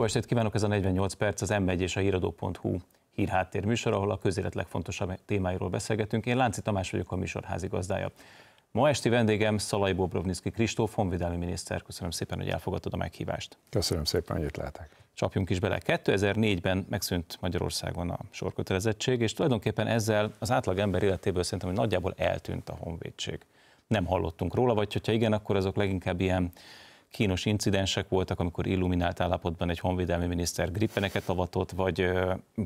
Jó estét kívánok, ez a 48 perc, az M1 és a híradó.hu hírháttér műsor, ahol a közélet legfontosabb témáiról beszélgetünk. Én Lánci Tamás vagyok, a műsor házigazdája. Ma esti vendégem Szalai Bobrovnicki Kristóf, honvédelmi miniszter. Köszönöm szépen, hogy elfogadtad a meghívást. Köszönöm szépen, hogy itt lehetek. Csapjunk is bele. 2004-ben megszűnt Magyarországon a sorkötelezettség, és tulajdonképpen ezzel az átlag ember életéből szerintem, hogy nagyjából eltűnt a honvédség. Nem hallottunk róla, vagy hogyha igen, akkor azok leginkább ilyen kínos incidensek voltak, amikor illuminált állapotban egy honvédelmi miniszter grippeneket avatott, vagy,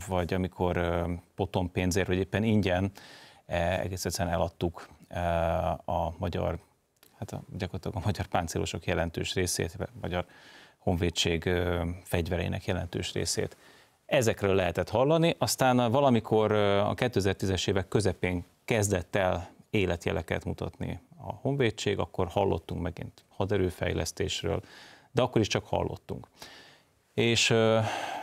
vagy amikor potom pénzért, vagy éppen ingyen e, egész egyszerűen eladtuk a magyar, hát a, gyakorlatilag a magyar páncélosok jelentős részét, a magyar honvédség fegyvereinek jelentős részét. Ezekről lehetett hallani, aztán valamikor a 2010-es évek közepén kezdett el életjeleket mutatni a honvédség, akkor hallottunk megint haderőfejlesztésről, de akkor is csak hallottunk. És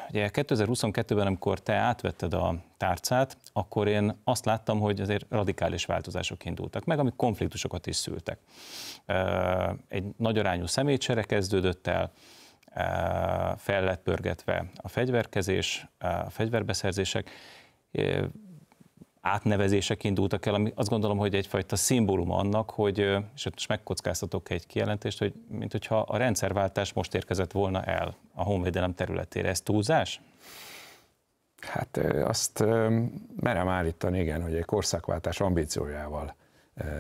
ugye 2022-ben, amikor te átvetted a tárcát, akkor én azt láttam, hogy azért radikális változások indultak meg, amik konfliktusokat is szültek. Egy nagy arányú személycsere kezdődött el, fel lett pörgetve a fegyverkezés, a fegyverbeszerzések, átnevezések indultak el, ami azt gondolom, hogy egyfajta szimbólum annak, hogy, és most megkockáztatok egy kijelentést, hogy mint hogyha a rendszerváltás most érkezett volna el a honvédelem területére. Ez túlzás? Hát azt merem állítani, igen, hogy egy korszakváltás ambíciójával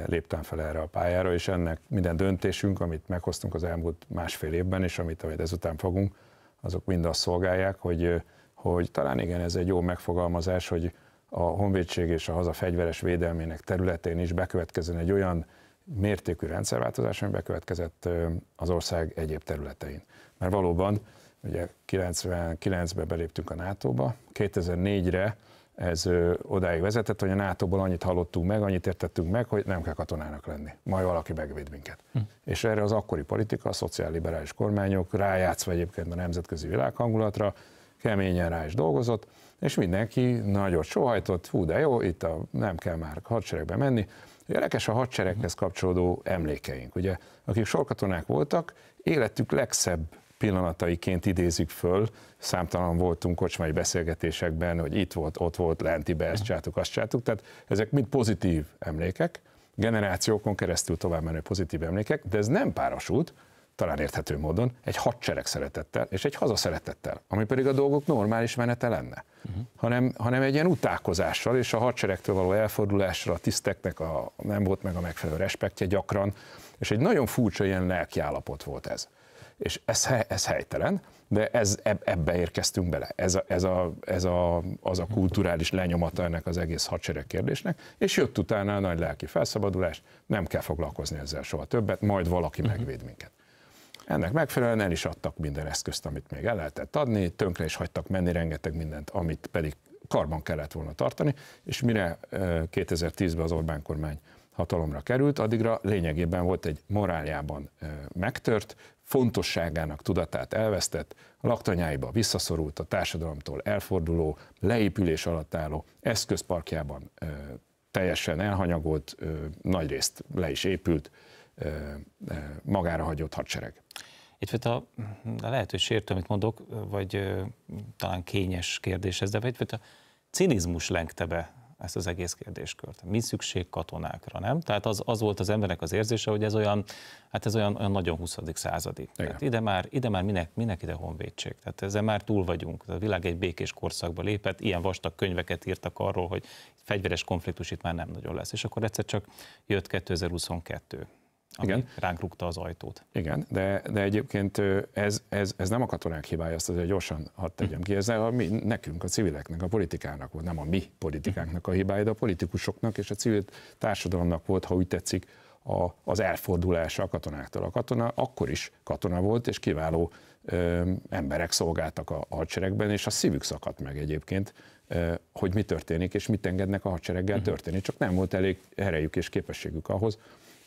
léptem fel erre a pályára, és ennek minden döntésünk, amit meghoztunk az elmúlt másfél évben, és amit, amit ezután fogunk, azok mind azt szolgálják, hogy, hogy talán igen, ez egy jó megfogalmazás, hogy a honvédség és a haza fegyveres védelmének területén is bekövetkezzen egy olyan mértékű rendszerváltozás, ami bekövetkezett az ország egyéb területein. Mert valóban, ugye 99-ben beléptünk a NATO-ba, 2004-re ez odáig vezetett, hogy a NATO-ból annyit hallottunk meg, annyit értettünk meg, hogy nem kell katonának lenni, majd valaki megvéd minket. Hm. És erre az akkori politika, a szociálliberális kormányok rájátszva egyébként a nemzetközi világhangulatra, keményen rá is dolgozott, és mindenki nagyot sohajtott, hú de jó, itt a, nem kell már hadseregbe menni. Érdekes a hadsereghez kapcsolódó emlékeink. Ugye, akik sorkatonák voltak, életük legszebb pillanataiként idézik föl, számtalan voltunk kocsmai beszélgetésekben, hogy itt volt, ott volt, lentibe ezt csátuk, azt csátuk, tehát ezek mind pozitív emlékek, generációkon keresztül tovább menő pozitív emlékek, de ez nem párosult, talán érthető módon, egy hadsereg szeretettel és egy hazaszeretettel, ami pedig a dolgok normális menete lenne, uh-huh. hanem, hanem egy ilyen utálkozással és a hadseregtől való elfordulással, a tiszteknek a, nem volt meg a megfelelő respektje gyakran, és egy nagyon furcsa ilyen lelkiállapot volt ez. És ez, ez helytelen, de ez, ebbe érkeztünk bele. Ez, a, ez, a, ez a, az a kulturális lenyomata ennek az egész hadsereg kérdésnek, és jött utána a nagy lelki felszabadulás, nem kell foglalkozni ezzel soha többet, majd valaki uh-huh. megvéd minket. Ennek megfelelően el is adtak minden eszközt, amit még el lehetett adni, tönkre is hagytak menni rengeteg mindent, amit pedig karban kellett volna tartani, és mire 2010-ben az Orbán kormány hatalomra került, addigra lényegében volt egy moráljában megtört, fontosságának tudatát elvesztett, a laktanyáiba visszaszorult, a társadalomtól elforduló, leépülés alatt álló eszközparkjában teljesen elhanyagolt, nagyrészt le is épült, magára hagyott hadsereg. Egyfajta, lehet, hogy sértő, amit mondok, vagy talán kényes kérdés ez, de egyfajta cinizmus lengte be ezt az egész kérdéskört. Mi szükség katonákra, nem? Tehát az, az volt az embernek az érzése, hogy ez olyan, hát ez olyan, olyan nagyon 20. századi. Tehát ide már, ide már minek, minek ide honvédség? Tehát ezzel már túl vagyunk. A világ egy békés korszakba lépett, ilyen vastag könyveket írtak arról, hogy fegyveres konfliktus itt már nem nagyon lesz. És akkor egyszer csak jött 2022 ami Igen. ránk rúgta az ajtót. Igen, de, de egyébként ez, ez, ez nem a katonák hibája, azt azért gyorsan hadd tegyem ki, ez a mi, nekünk, a civileknek, a politikának volt, nem a mi politikánknak a hibája, de a politikusoknak és a civil társadalomnak volt, ha úgy tetszik, a, az elfordulása a katonáktól. A katona akkor is katona volt, és kiváló ö, emberek szolgáltak a, a hadseregben, és a szívük szakadt meg egyébként, ö, hogy mi történik, és mit engednek a hadsereggel uh-huh. történni. Csak nem volt elég erejük és képességük ahhoz,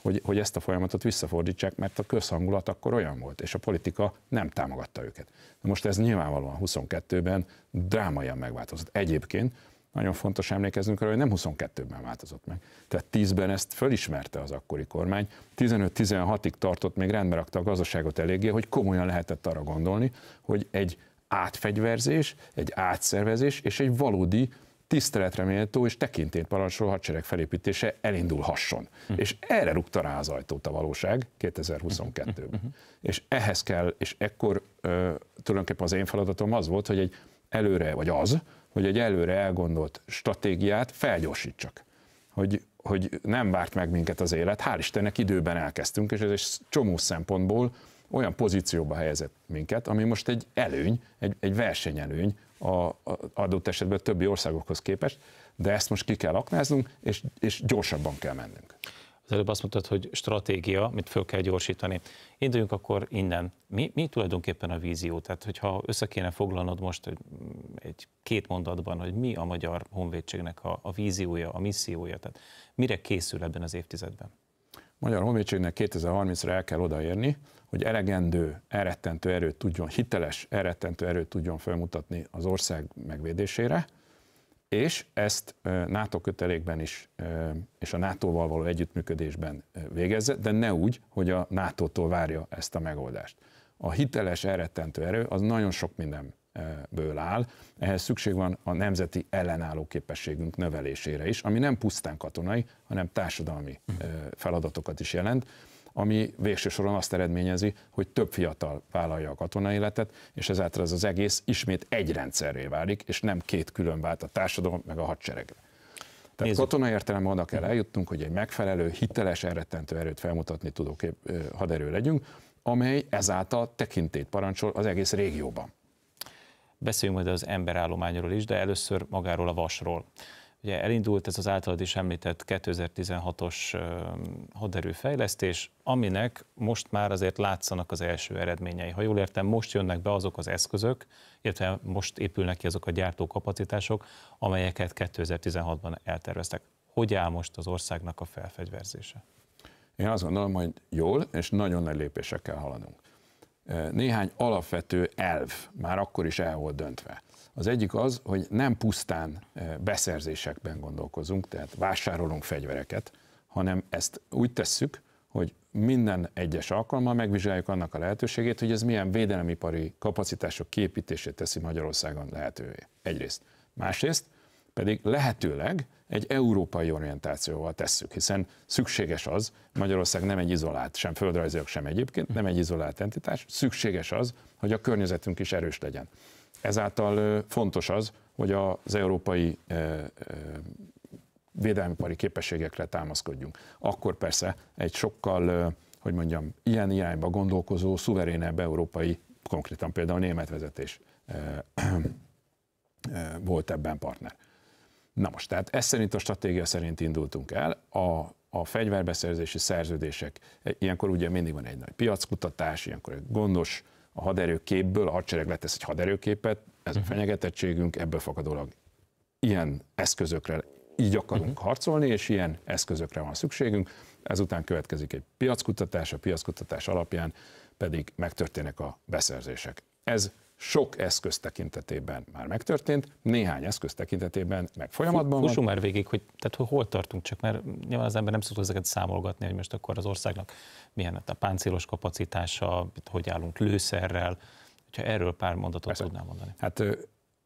hogy, hogy ezt a folyamatot visszafordítsák, mert a közhangulat akkor olyan volt, és a politika nem támogatta őket. Na most ez nyilvánvalóan 22-ben drámaian megváltozott. Egyébként nagyon fontos emlékeznünk arra, hogy nem 22-ben változott meg. Tehát 10-ben ezt fölismerte az akkori kormány, 15-16-ig tartott, még rendbe rakta a gazdaságot eléggé, hogy komolyan lehetett arra gondolni, hogy egy átfegyverzés, egy átszervezés és egy valódi tiszteletre méltó és tekintét parancsoló hadsereg felépítése elindulhasson. Uh-huh. És erre rúgta rá az ajtót a valóság 2022-ben. Uh-huh. És ehhez kell, és ekkor ö, tulajdonképpen az én feladatom az volt, hogy egy előre, vagy az, hogy egy előre elgondolt stratégiát felgyorsítsak. Hogy, hogy nem várt meg minket az élet, hál' Istennek időben elkezdtünk, és ez egy csomó szempontból olyan pozícióba helyezett minket, ami most egy előny, egy, egy versenyelőny a, adott esetben a többi országokhoz képest, de ezt most ki kell aknáznunk, és, és gyorsabban kell mennünk. Az előbb azt mondtad, hogy stratégia, mit föl kell gyorsítani. Induljunk akkor innen. Mi, mi tulajdonképpen a vízió? Tehát, hogyha össze kéne foglalnod most egy két mondatban, hogy mi a magyar honvédségnek a, a víziója, a missziója, tehát mire készül ebben az évtizedben? Magyar Honvédségnek 2030-ra el kell odaérni, hogy elegendő, elrettentő erőt tudjon, hiteles, elrettentő erőt tudjon felmutatni az ország megvédésére, és ezt NATO kötelékben is, és a NATO-val való együttműködésben végezze, de ne úgy, hogy a NATO-tól várja ezt a megoldást. A hiteles, elrettentő erő az nagyon sok mindenből áll, ehhez szükség van a nemzeti ellenálló képességünk növelésére is, ami nem pusztán katonai, hanem társadalmi feladatokat is jelent ami végső soron azt eredményezi, hogy több fiatal vállalja a katonai életet, és ezáltal ez az egész ismét egy rendszerré válik, és nem két külön vált a társadalom meg a hadseregre. Tehát Nézzük. katonai értelemben oda kell eljutnunk, hogy egy megfelelő, hiteles, elrettentő erőt felmutatni tudó kép, haderő legyünk, amely ezáltal tekintét parancsol az egész régióban. Beszéljünk majd az emberállományról is, de először magáról a vasról. Ugye elindult ez az általad is említett 2016-os haderőfejlesztés, aminek most már azért látszanak az első eredményei. Ha jól értem, most jönnek be azok az eszközök, illetve most épülnek ki azok a gyártókapacitások, amelyeket 2016-ban elterveztek. Hogy áll most az országnak a felfegyverzése? Én azt gondolom, hogy jól és nagyon nagy lépésekkel haladunk. Néhány alapvető elv már akkor is el volt döntve. Az egyik az, hogy nem pusztán beszerzésekben gondolkozunk, tehát vásárolunk fegyvereket, hanem ezt úgy tesszük, hogy minden egyes alkalommal megvizsgáljuk annak a lehetőségét, hogy ez milyen védelemipari kapacitások kiépítését teszi Magyarországon lehetővé. Egyrészt. Másrészt pedig lehetőleg egy európai orientációval tesszük, hiszen szükséges az, Magyarország nem egy izolált, sem földrajzilag, sem egyébként, nem egy izolált entitás, szükséges az, hogy a környezetünk is erős legyen. Ezáltal fontos az, hogy az európai védelmipari képességekre támaszkodjunk. Akkor persze egy sokkal, hogy mondjam, ilyen irányba gondolkozó, szuverénebb európai, konkrétan például német vezetés volt ebben partner. Na most, tehát ez szerint a stratégia szerint indultunk el. A, a fegyverbeszerzési szerződések, ilyenkor ugye mindig van egy nagy piackutatás, ilyenkor egy gondos a haderőképből, a hadsereg letesz egy haderőképet, ez a mhm. fenyegetettségünk, ebből fakadólag ilyen eszközökre így akarunk uh-huh. harcolni, és ilyen eszközökre van szükségünk. Ezután következik egy piackutatás, a piackutatás alapján pedig megtörténnek a beszerzések. Ez sok eszköz tekintetében már megtörtént, néhány eszköz tekintetében meg folyamatban van. Fussunk már végig, hogy, tehát, hogy hol tartunk, csak mert nyilván az ember nem szokott ezeket számolgatni, hogy most akkor az országnak milyen a páncélos kapacitása, hogy állunk lőszerrel, hogyha erről pár mondatot Persze. tudnál mondani. Hát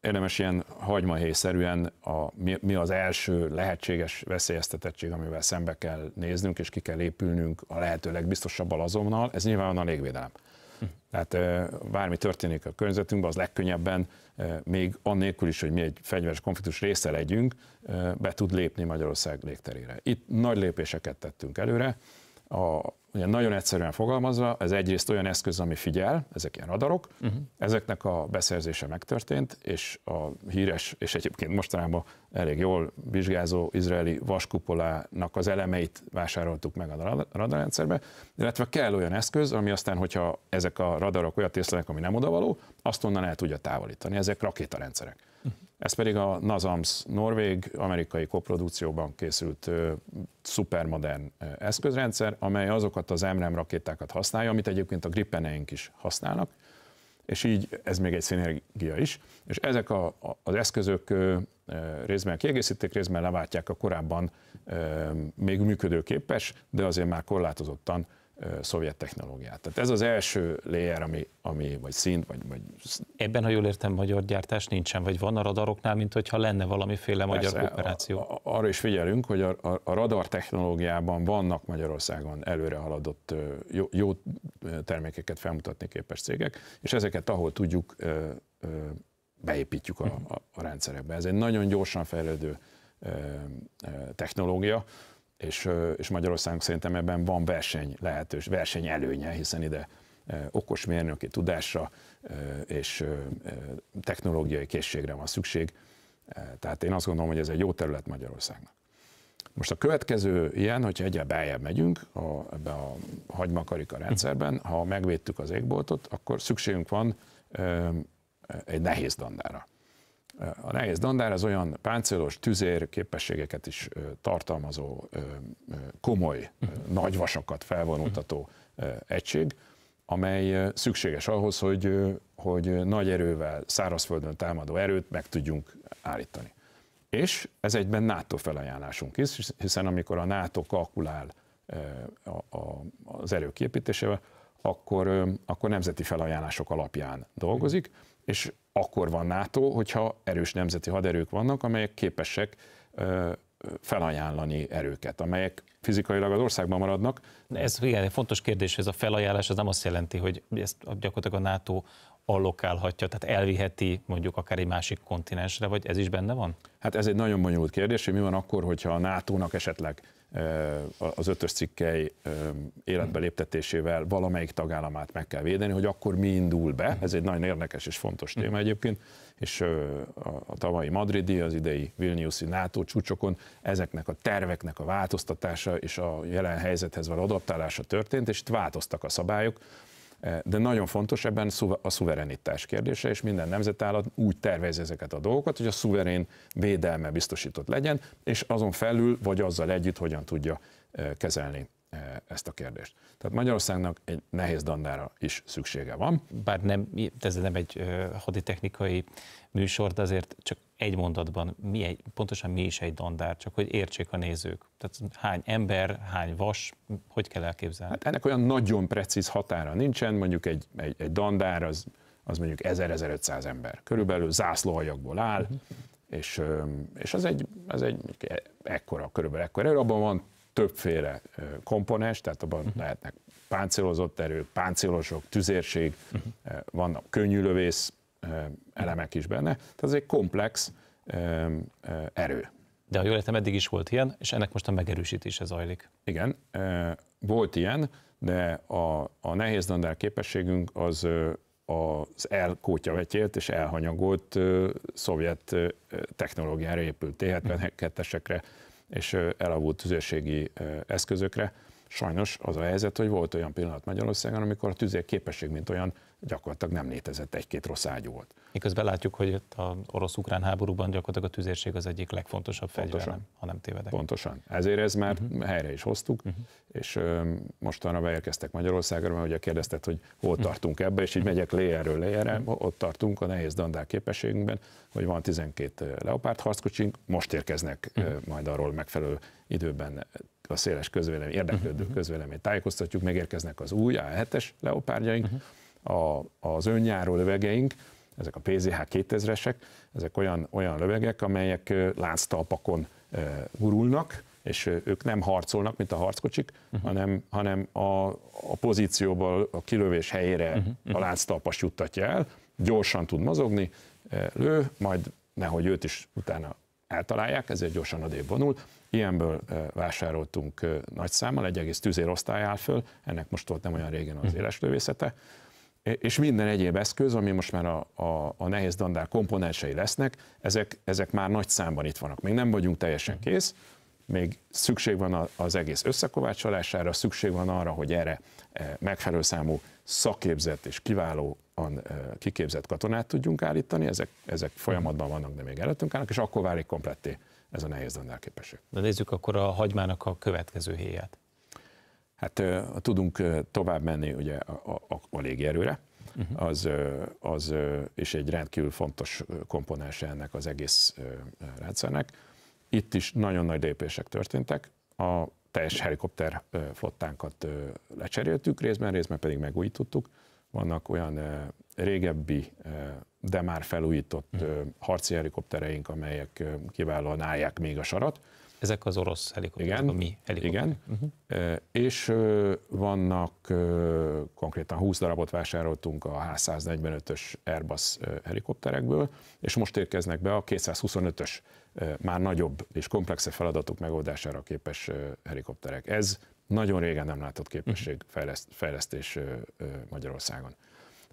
érdemes ilyen hagymahéjszerűen a, mi, mi az első lehetséges veszélyeztetettség, amivel szembe kell néznünk, és ki kell épülnünk a lehető legbiztosabbal azonnal, ez nyilván a légvédelem. Tehát bármi történik a környezetünkben, az legkönnyebben, még annélkül is, hogy mi egy fegyveres konfliktus része legyünk, be tud lépni Magyarország légterére. Itt nagy lépéseket tettünk előre. A, ugye nagyon egyszerűen fogalmazva, ez egyrészt olyan eszköz, ami figyel, ezek ilyen radarok, uh-huh. ezeknek a beszerzése megtörtént, és a híres, és egyébként mostanában elég jól vizsgázó izraeli vaskupolának az elemeit vásároltuk meg a radarrendszerbe, illetve kell olyan eszköz, ami aztán, hogyha ezek a radarok olyat észlelnek, ami nem odavaló, azt onnan el tudja távolítani. Ezek rakétarendszerek. Ez pedig a NASAMS norvég, amerikai koprodukcióban készült szupermodern eszközrendszer, amely azokat az MRM rakétákat használja, amit egyébként a Gripeneink is használnak, és így ez még egy szinergia is, és ezek a, a, az eszközök részben kiegészítik, részben leváltják a korábban még működőképes, de azért már korlátozottan szovjet technológiát. Tehát ez az első layer, ami, ami vagy szint, vagy, vagy... Ebben, ha jól értem, magyar gyártás nincsen, vagy van a radaroknál, mint hogyha lenne valamiféle magyar Persze, kooperáció? A, a, arra is figyelünk, hogy a, a, a radar technológiában vannak Magyarországon előre haladott jó, jó termékeket felmutatni képes cégek, és ezeket ahol tudjuk, beépítjük a, a, a rendszerekbe. Ez egy nagyon gyorsan fejlődő technológia, és, és Magyarország szerintem ebben van verseny lehetős, verseny előnye, hiszen ide okos mérnöki tudásra és technológiai készségre van szükség. Tehát én azt gondolom, hogy ez egy jó terület Magyarországnak. Most a következő ilyen, hogyha egyel beljebb megyünk a, ebbe a hagymakarika rendszerben, ha megvédtük az égboltot, akkor szükségünk van egy nehéz dandára. A nehéz dandár az olyan páncélos tüzér képességeket is tartalmazó, komoly, nagy vasakat felvonultató egység, amely szükséges ahhoz, hogy, hogy nagy erővel, szárazföldön támadó erőt meg tudjunk állítani. És ez egyben NATO felajánlásunk is, hiszen amikor a NATO kalkulál az erők képítésével, akkor, akkor nemzeti felajánlások alapján dolgozik, és akkor van NATO, hogyha erős nemzeti haderők vannak, amelyek képesek felajánlani erőket, amelyek fizikailag az országban maradnak. Ez igen, egy fontos kérdés, ez a felajánlás, az nem azt jelenti, hogy ezt gyakorlatilag a NATO allokálhatja, tehát elviheti mondjuk akár egy másik kontinensre, vagy ez is benne van? Hát ez egy nagyon bonyolult kérdés, hogy mi van akkor, hogyha a NATO-nak esetleg az ötös cikkei életbe léptetésével valamelyik tagállamát meg kell védeni, hogy akkor mi indul be. Ez egy nagyon érdekes és fontos téma egyébként, és a tavalyi madridi, az idei Vilniuszi NATO csúcsokon ezeknek a terveknek a változtatása és a jelen helyzethez való adaptálása történt, és itt változtak a szabályok, de nagyon fontos ebben a szuverenitás kérdése, és minden nemzetállat úgy tervez ezeket a dolgokat, hogy a szuverén védelme biztosított legyen, és azon felül, vagy azzal együtt hogyan tudja kezelni ezt a kérdést. Tehát Magyarországnak egy nehéz dandára is szüksége van. Bár nem, ez nem egy haditechnikai műsor, de azért csak egy mondatban, mi egy, pontosan mi is egy dandár, csak hogy értsék a nézők. Tehát hány ember, hány vas, hogy kell elképzelni? Hát ennek olyan nagyon precíz határa nincsen, mondjuk egy, egy, egy dandár az, az mondjuk 1000-1500 ember. Körülbelül zászlóhajakból áll, uh-huh. és, és az egy, az egy ekkora, körülbelül ekkora abban van többféle komponens, tehát abban uh-huh. lehetnek páncélozott erők, páncélosok, tüzérség, uh-huh. vannak könnyűlövész elemek is benne, tehát ez egy komplex erő. De ha jól értem, eddig is volt ilyen, és ennek most a megerősítése zajlik. Igen, volt ilyen, de a, a nehéz dandár képességünk az az elkótyavetyélt és elhanyagolt szovjet technológiára épült T-72-esekre és elavult tüzérségi eszközökre. Sajnos az a helyzet, hogy volt olyan pillanat Magyarországon, amikor a tüzér képesség, mint olyan gyakorlatilag nem létezett, egy-két rossz ágyú volt. Miközben látjuk, hogy itt a orosz-ukrán háborúban gyakorlatilag a tüzérség az egyik legfontosabb fegyver, ha nem tévedek. Pontosan. Ezért ez már uh-huh. helyre is hoztuk, uh-huh. és ö, mostanra beérkeztek Magyarországra, mert ugye kérdezted, hogy hol uh-huh. tartunk ebbe, és így megyek léjerre, uh-huh. ott tartunk a nehéz dandár képességünkben, hogy van 12 leopárd harckocsink, most érkeznek uh-huh. majd arról megfelelő időben a széles közvélemény, érdeklődő uh-huh. közvélemény tájékoztatjuk, megérkeznek az új A7-es leopárdjaink, uh-huh a, az önjáró lövegeink, ezek a PZH 2000-esek, ezek olyan, olyan lövegek, amelyek lánctalpakon gurulnak, és ők nem harcolnak, mint a harckocsik, uh-huh. hanem, hanem a, a pozícióból a kilövés helyére uh-huh. a lánctalpas juttatja el, gyorsan tud mozogni, lő, majd nehogy őt is utána eltalálják, ezért gyorsan adébb vonul. Ilyenből vásároltunk nagy számmal, egy egész tüzérosztály áll föl, ennek most volt nem olyan régen az mhm. éles lövészete, és minden egyéb eszköz, ami most már a, a, a nehéz dandár komponensei lesznek, ezek, ezek már nagy számban itt vannak. Még nem vagyunk teljesen kész, még szükség van az egész összekovácsolására, szükség van arra, hogy erre megfelelő számú szakképzett és kiválóan e, kiképzett katonát tudjunk állítani, ezek, ezek folyamatban vannak, de még előttünk állnak, és akkor válik kompletté ez a nehéz dandár képesség. De nézzük akkor a hagymának a következő héját. Hát tudunk tovább menni ugye a, a, a légierőre, uh-huh. az, az és egy rendkívül fontos komponense ennek az egész rendszernek. Itt is nagyon nagy lépések történtek. A teljes helikopter flottánkat lecseréltük részben, részben pedig megújítottuk. Vannak olyan régebbi, de már felújított harci helikoptereink, amelyek kiválóan állják még a sarat, ezek az orosz helikopterek, igen, a mi helikopterek. Igen, uh-huh. és vannak konkrétan 20 darabot vásároltunk a H145-ös Airbus helikopterekből, és most érkeznek be a 225-ös már nagyobb és komplexebb feladatok megoldására képes helikopterek. Ez nagyon régen nem látott képesség mhm. fejlesztés Magyarországon.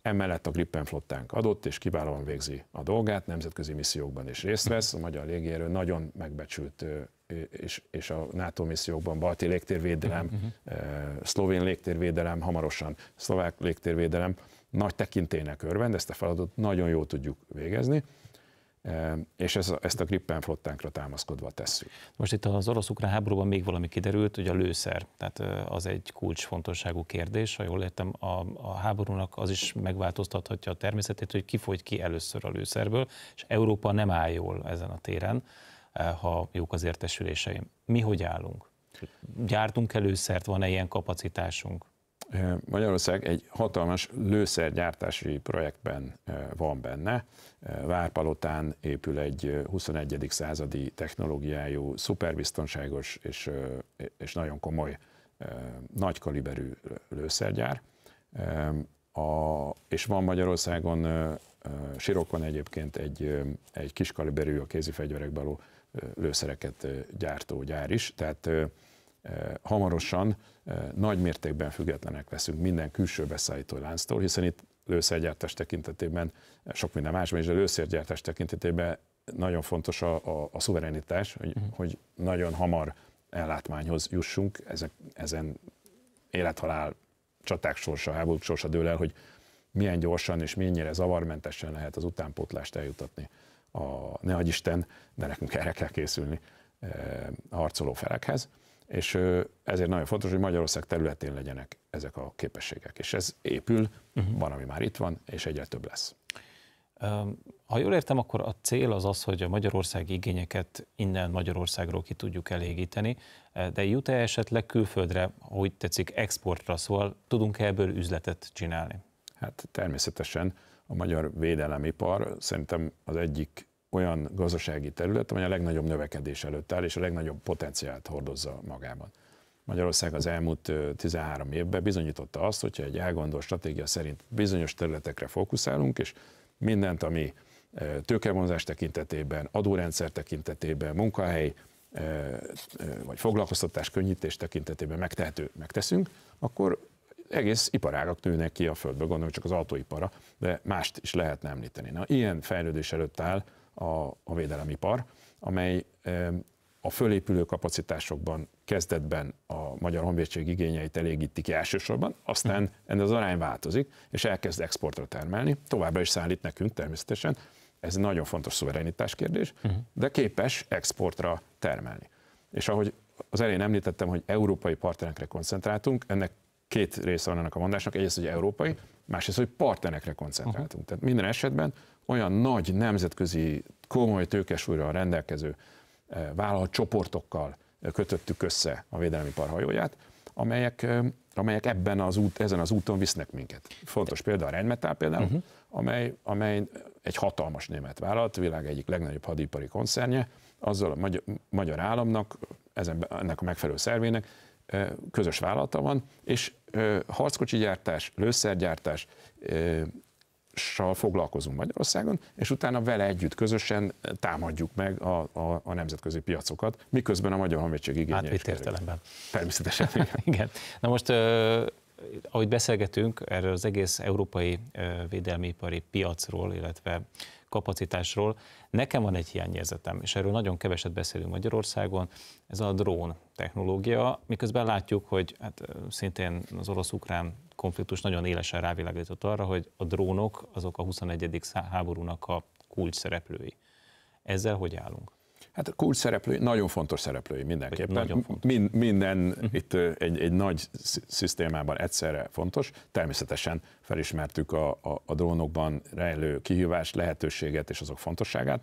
Emellett a Gripen flottánk adott és kiválóan végzi a dolgát, nemzetközi missziókban is részt vesz. A magyar légierő nagyon megbecsült és, és a NATO missziókban balti légtérvédelem, uh-huh. szlovén légtérvédelem, hamarosan szlovák légtérvédelem nagy tekintének örvend, ezt a feladatot nagyon jól tudjuk végezni és ez, ezt a Gripen flottánkra támaszkodva tesszük. Most itt az orosz-ukrán háborúban még valami kiderült, hogy a lőszer, tehát az egy kulcsfontosságú kérdés, ha jól értem, a, a háborúnak az is megváltoztathatja a természetét, hogy ki fogy ki először a lőszerből, és Európa nem áll jól ezen a téren, ha jók az értesüléseim. Mi hogy állunk? Gyártunk előszert, van-e ilyen kapacitásunk? Magyarország egy hatalmas lőszergyártási projektben van benne. Várpalotán épül egy 21. századi technológiájú, szuperbiztonságos és, és nagyon komoly, nagy kaliberű lőszergyár. A, és van Magyarországon, Sirokon egyébként egy, egy kis kaliberű a kézi fegyverekbe való lőszereket gyártó gyár is, tehát hamarosan nagy mértékben függetlenek leszünk minden külső beszállító lánctól, hiszen itt lőszergyártás tekintetében, sok minden másban is, de lőszergyártás tekintetében nagyon fontos a, a, a szuverenitás, hogy, uh-huh. hogy nagyon hamar ellátmányhoz jussunk, ezek, ezen élethalál csaták sorsa, háborúk sorsa dől el, hogy milyen gyorsan és mennyire zavarmentesen lehet az utánpótlást eljutatni a, ne Isten, de nekünk erre kell készülni a harcoló felekhez és ezért nagyon fontos, hogy Magyarország területén legyenek ezek a képességek, és ez épül, uh-huh. van, ami már itt van, és egyre több lesz. Ha jól értem, akkor a cél az az, hogy a magyarországi igényeket innen Magyarországról ki tudjuk elégíteni, de jut-e esetleg külföldre, hogy tetszik, exportra, szóval tudunk -e ebből üzletet csinálni? Hát természetesen a magyar védelemipar szerintem az egyik olyan gazdasági terület, amely a legnagyobb növekedés előtt áll, és a legnagyobb potenciált hordozza magában. Magyarország az elmúlt 13 évben bizonyította azt, hogyha egy elgondolt stratégia szerint bizonyos területekre fókuszálunk, és mindent, ami tőkevonzás tekintetében, adórendszer tekintetében, munkahely vagy foglalkoztatás könnyítés tekintetében megtehető, megteszünk, akkor egész iparágak nőnek ki a földből, gondolom csak az autóipara, de mást is lehetne említeni. Na, ilyen fejlődés előtt áll a, a védelemipar, amely a fölépülő kapacitásokban kezdetben a Magyar Honvédség igényeit elégíti elsősorban, aztán ennek az arány változik, és elkezd exportra termelni, továbbra is szállít nekünk természetesen, ez egy nagyon fontos szuverenitás kérdés, de képes exportra termelni. És ahogy az elején említettem, hogy európai partnerekre koncentráltunk, ennek két része van ennek a mondásnak, egyrészt, hogy európai, másrészt, hogy partnerekre koncentráltunk. Uh-huh. Tehát minden esetben olyan nagy nemzetközi komoly tőkesúlyra rendelkező eh, vállalatcsoportokkal eh, kötöttük össze a védelemipar hajóját, amelyek, eh, amelyek ebben az út, ezen az úton visznek minket. Fontos példa a Rheinmetall például, uh-huh. amely, amely egy hatalmas német vállalat, világ egyik legnagyobb hadipari koncernje, azzal a magyar, magyar államnak, ezen, ennek a megfelelő szervének közös vállalata van, és harckocsi gyártás, lőszergyártás, foglalkozunk Magyarországon, és utána vele együtt közösen támadjuk meg a, a, a nemzetközi piacokat, miközben a Magyar Honvédség igénye Átvitt értelemben. Természetesen. Igen. Na most, ahogy beszélgetünk erről az egész európai védelmiipari piacról, illetve kapacitásról. Nekem van egy hiányérzetem, és erről nagyon keveset beszélünk Magyarországon, ez a drón technológia, miközben látjuk, hogy hát szintén az orosz-ukrán konfliktus nagyon élesen rávilágított arra, hogy a drónok azok a 21. háborúnak a kulcs szereplői. Ezzel hogy állunk? Hát a kulcs szereplői, nagyon fontos szereplői mindenképpen. Nagyon fontos. Min, minden uh-huh. itt egy, egy nagy szisztémában egyszerre fontos. Természetesen felismertük a, a, a drónokban rejlő kihívást, lehetőséget és azok fontosságát.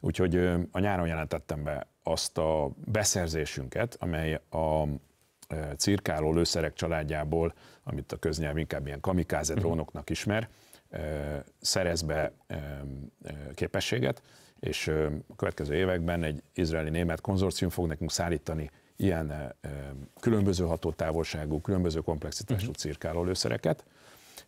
Úgyhogy a nyáron jelentettem be azt a beszerzésünket, amely a, cirkáló lőszerek családjából, amit a köznyelv inkább ilyen kamikáze mhm. drónoknak ismer, szerez be képességet, és a következő években egy izraeli-német konzorcium fog nekünk szállítani ilyen különböző hatótávolságú, különböző komplexitású uh-huh. cirkáló lőszereket,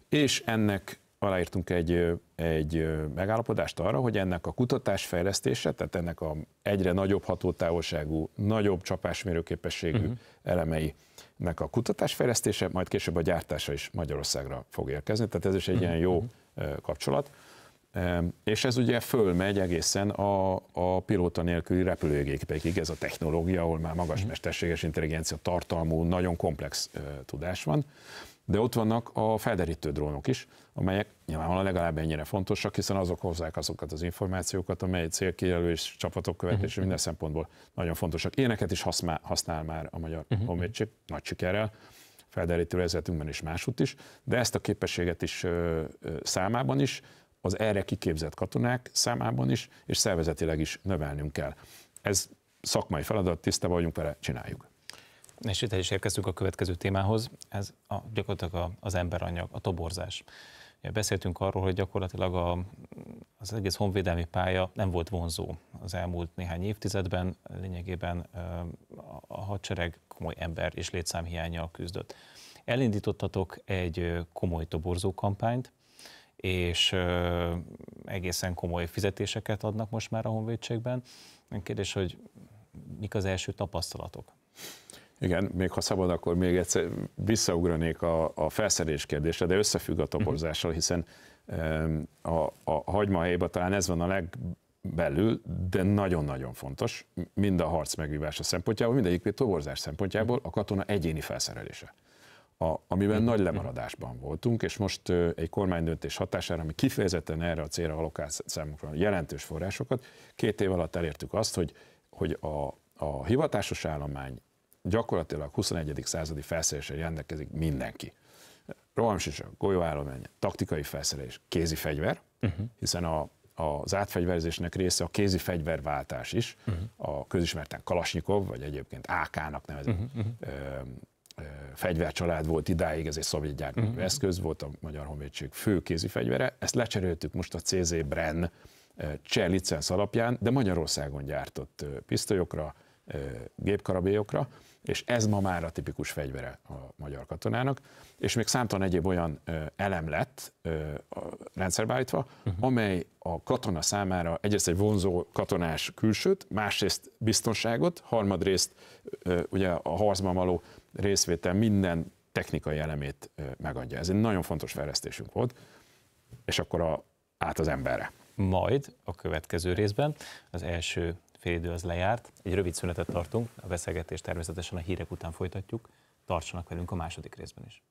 és ennek aláírtunk egy, egy megállapodást arra, hogy ennek a kutatásfejlesztése, tehát ennek a egyre nagyobb hatótávolságú, nagyobb csapásmérőképességű uh-huh. elemeinek a kutatásfejlesztése, majd később a gyártása is Magyarországra fog érkezni, tehát ez is egy uh-huh. ilyen jó uh-huh. kapcsolat. És ez ugye fölmegy egészen a, a pilóta nélküli repülőgépekig, ez a technológia, ahol már magas mesterséges intelligencia tartalmú, nagyon komplex tudás van de ott vannak a felderítő drónok is, amelyek nyilvánvalóan legalább ennyire fontosak, hiszen azok hozzák azokat az információkat, amely célkijelölés, csapatok követése uh-huh. minden szempontból nagyon fontosak. Ilyeneket is használ, használ már a Magyar uh-huh. Honvédség nagy sikerrel, felderítő vezetünkben is másút is, de ezt a képességet is ö, ö, számában is, az erre kiképzett katonák számában is, és szervezetileg is növelnünk kell. Ez szakmai feladat, tisztában vagyunk vele, csináljuk. És itt is érkeztünk a következő témához, ez a, gyakorlatilag az emberanyag, a toborzás. Beszéltünk arról, hogy gyakorlatilag a, az egész honvédelmi pálya nem volt vonzó az elmúlt néhány évtizedben, lényegében a hadsereg komoly ember és létszámhiányjal küzdött. Elindítottatok egy komoly toborzó kampányt, és egészen komoly fizetéseket adnak most már a honvédségben. Kérdés, hogy mik az első tapasztalatok? Igen, még ha szabad, akkor még egyszer visszaugranék a, a felszerelés kérdésre, de összefügg a toborzással, hiszen a, a hagyma talán ez van a legbelül, de nagyon-nagyon fontos, mind a harc megvívása szempontjából, mindegyik toborzás szempontjából a katona egyéni felszerelése. A, amiben nagy lemaradásban voltunk, és most egy kormánydöntés hatására, ami kifejezetten erre a célra alokált számunkra jelentős forrásokat, két év alatt elértük azt, hogy, hogy a, a hivatásos állomány gyakorlatilag 21. századi felszereléssel rendelkezik mindenki. Rohamsisak, golyóállomány, taktikai felszerelés, kézi fegyver, uh-huh. hiszen a, az átfegyverzésnek része a kézi fegyverváltás is, uh-huh. a közismerten Kalasnyikov, vagy egyébként AK-nak nevezett uh-huh. Fegyvercsalád volt idáig, ez egy szovjet gyártmányú uh-huh. eszköz, volt a Magyar Honvédség fő kézi fegyvere, ezt lecseréltük most a CZ Bren cseh licensz alapján, de Magyarországon gyártott pisztolyokra, gépkarabélyokra, és ez ma már a tipikus fegyvere a magyar katonának, és még számtalan egyéb olyan elem lett a rendszerbe állítva, uh-huh. amely a katona számára egyrészt egy vonzó katonás külsőt, másrészt biztonságot, harmadrészt ugye a harcban való részvétel minden technikai elemét megadja. Ez egy nagyon fontos fejlesztésünk volt, és akkor a, át az emberre. Majd a következő részben az első idő az lejárt, egy rövid szünetet tartunk, a beszélgetést természetesen a hírek után folytatjuk, tartsanak velünk a második részben is.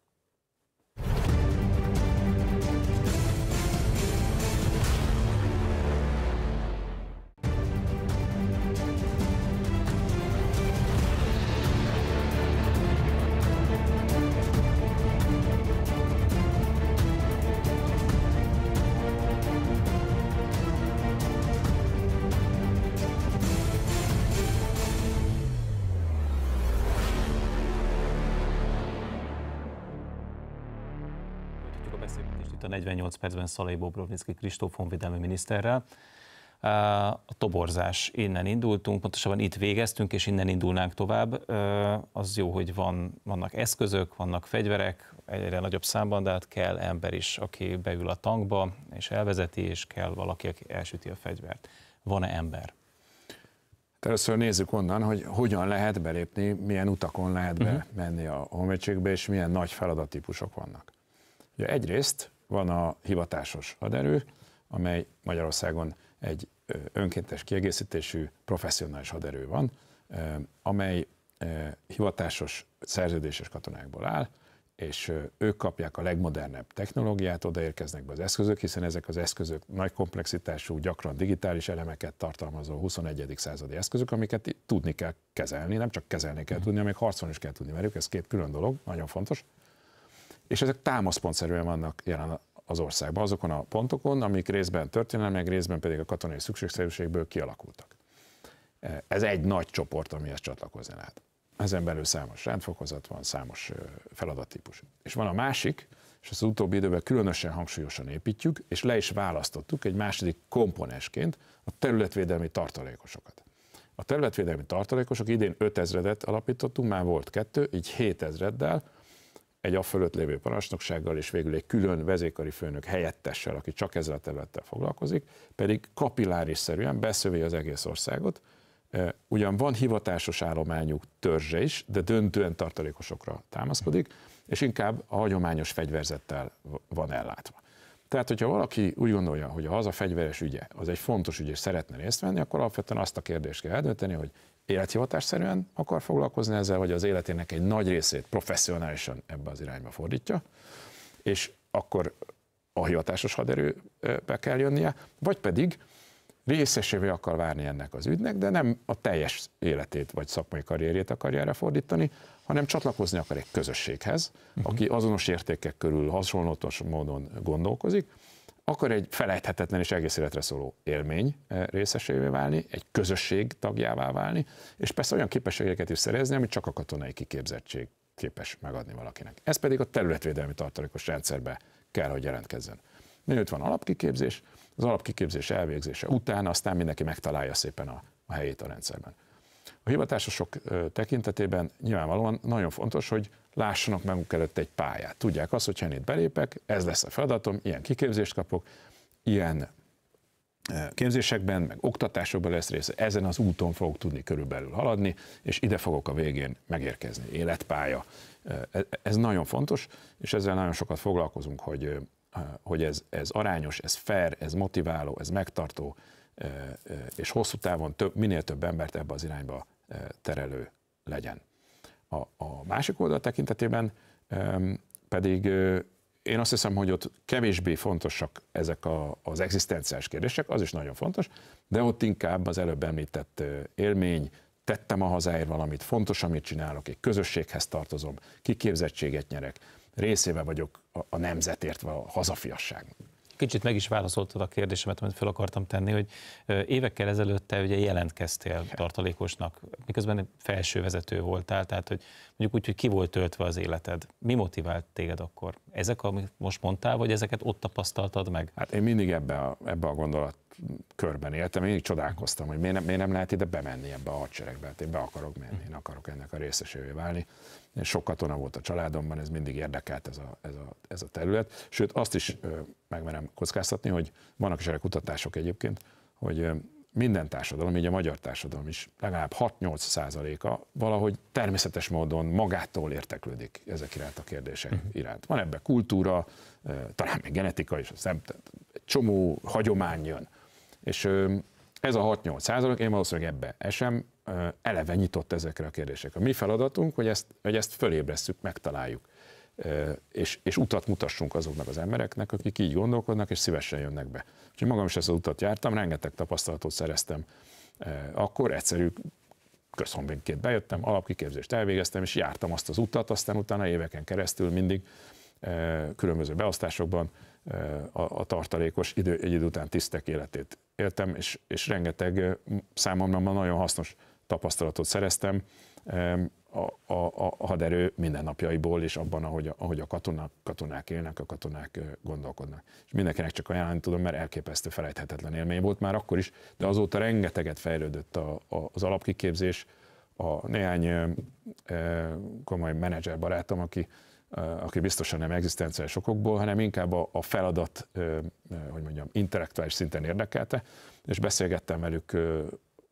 48 percben Szalai Bobrovnicki Kristóf honvédelmi miniszterrel. A toborzás innen indultunk, pontosabban itt végeztünk, és innen indulnánk tovább. Az jó, hogy van, vannak eszközök, vannak fegyverek, egyre nagyobb számban, de hát kell ember is, aki beül a tankba, és elvezeti, és kell valaki, aki elsüti a fegyvert. Van-e ember? Először nézzük onnan, hogy hogyan lehet belépni, milyen utakon lehet uh-huh. bemenni a honvédségbe, és milyen nagy feladattípusok vannak. Ugye egyrészt van a hivatásos haderő, amely Magyarországon egy önkéntes kiegészítésű professzionális haderő van, amely hivatásos szerződéses katonákból áll, és ők kapják a legmodernebb technológiát, odaérkeznek be az eszközök, hiszen ezek az eszközök nagy komplexitású, gyakran digitális elemeket tartalmazó 21. századi eszközök, amiket tudni kell kezelni, nem csak kezelni kell tudni, hanem harcolni is kell tudni velük, ez két külön dolog, nagyon fontos és ezek támaszpontszerűen vannak jelen az országban, azokon a pontokon, amik részben történelmek, részben pedig a katonai szükségszerűségből kialakultak. Ez egy nagy csoport, amihez csatlakozni lehet. ezen belül számos rendfokozat van, számos feladattípus. És van a másik, és az utóbbi időben különösen hangsúlyosan építjük, és le is választottuk egy második komponensként a területvédelmi tartalékosokat. A területvédelmi tartalékosok idén 5000-et alapítottunk, már volt kettő, így 7000-del, egy a fölött lévő parancsnoksággal és végül egy külön vezékari főnök helyettessel, aki csak ezzel a területtel foglalkozik, pedig kapilláris-szerűen beszövi az egész országot. Ugyan van hivatásos állományuk törzse is, de döntően tartalékosokra támaszkodik, és inkább a hagyományos fegyverzettel van ellátva. Tehát, hogyha valaki úgy gondolja, hogy a haza fegyveres ügye az egy fontos ügy, és szeretne részt venni, akkor alapvetően azt a kérdést kell eldönteni, hogy élethivatásszerűen akar foglalkozni ezzel, vagy az életének egy nagy részét professzionálisan ebbe az irányba fordítja, és akkor a hivatásos haderőbe kell jönnie, vagy pedig részesévé akar várni ennek az ügynek, de nem a teljes életét vagy szakmai karrierjét akarja erre fordítani, hanem csatlakozni akar egy közösséghez, uh-huh. aki azonos értékek körül hasonlatos módon gondolkozik, akar egy felejthetetlen és egész életre szóló élmény eh, részesévé válni, egy közösség tagjává válni, és persze olyan képességeket is szerezni, amit csak a katonai kiképzettség képes megadni valakinek. Ez pedig a területvédelmi tartalékos rendszerbe kell, hogy jelentkezzen. Mielőtt van alapkiképzés, az alapkiképzés elvégzése után aztán mindenki megtalálja szépen a, a helyét a rendszerben. A hivatásosok tekintetében nyilvánvalóan nagyon fontos, hogy lássanak maguk előtt egy pályát. Tudják azt, hogy én itt belépek, ez lesz a feladatom, ilyen kiképzést kapok, ilyen képzésekben, meg oktatásokban lesz része, ezen az úton fogok tudni körülbelül haladni, és ide fogok a végén megérkezni, életpálya. E, ez nagyon fontos, és ezzel nagyon sokat foglalkozunk, hogy, hogy ez, ez arányos, ez fair, ez motiváló, ez megtartó, és hosszú távon több, minél több embert ebbe az irányba terelő legyen. A, a másik oldal tekintetében pedig én azt hiszem, hogy ott kevésbé fontosak ezek a, az egzisztenciális kérdések, az is nagyon fontos, de ott inkább az előbb említett élmény, tettem a hazáért valamit, fontos, amit csinálok, egy közösséghez tartozom, kiképzettséget nyerek, részébe vagyok a, a nemzetért, a hazafiasságnak. Kicsit meg is válaszoltad a kérdésemet, amit fel akartam tenni, hogy évekkel ezelőtt te ugye jelentkeztél tartalékosnak, miközben felső vezető voltál, tehát hogy mondjuk úgy, hogy ki volt töltve az életed. Mi motivált téged akkor? Ezek, amit most mondtál, vagy ezeket ott tapasztaltad meg? Hát én mindig ebbe a, ebbe a gondolat körben éltem, én mindig csodálkoztam, hogy miért nem, miért nem lehet ide bemenni ebbe a hadseregbe, hát én be akarok menni, én akarok ennek a részesévé válni. Sok katona volt a családomban, ez mindig érdekelt ez a, ez a, ez a terület. Sőt, azt is megmerem kockáztatni, hogy vannak is erre kutatások egyébként, hogy minden társadalom, így a magyar társadalom is, legalább 6-8 százaléka valahogy természetes módon magától érteklődik ezek iránt a kérdések uh-huh. iránt. Van ebbe kultúra, talán még genetika is, egy csomó hagyomány jön. És ez a 6-8 százalék, én valószínűleg ebbe esem, eleve nyitott ezekre a kérdésekre. Mi feladatunk, hogy ezt, hogy ezt fölébresszük, megtaláljuk, és, és utat mutassunk azoknak az embereknek, akik így gondolkodnak, és szívesen jönnek be. Úgyhogy magam is ezt az utat jártam, rengeteg tapasztalatot szereztem. Akkor egyszerű közhonvénként bejöttem, alapkiképzést elvégeztem, és jártam azt az utat, aztán utána éveken keresztül mindig különböző beosztásokban a, a tartalékos idő, egy idő után tisztek életét éltem, és, és rengeteg számomra nagyon hasznos tapasztalatot szereztem a, a, a haderő mindennapjaiból, és abban, ahogy, ahogy a katonák, katonák élnek, a katonák gondolkodnak. És mindenkinek csak ajánlani tudom, mert elképesztő felejthetetlen élmény volt már akkor is, de azóta rengeteget fejlődött a, a, az alapkiképzés, a néhány komoly menedzser barátom, aki, aki biztosan nem egzisztenciális okokból, hanem inkább a, a feladat, hogy mondjam, intellektuális szinten érdekelte, és beszélgettem velük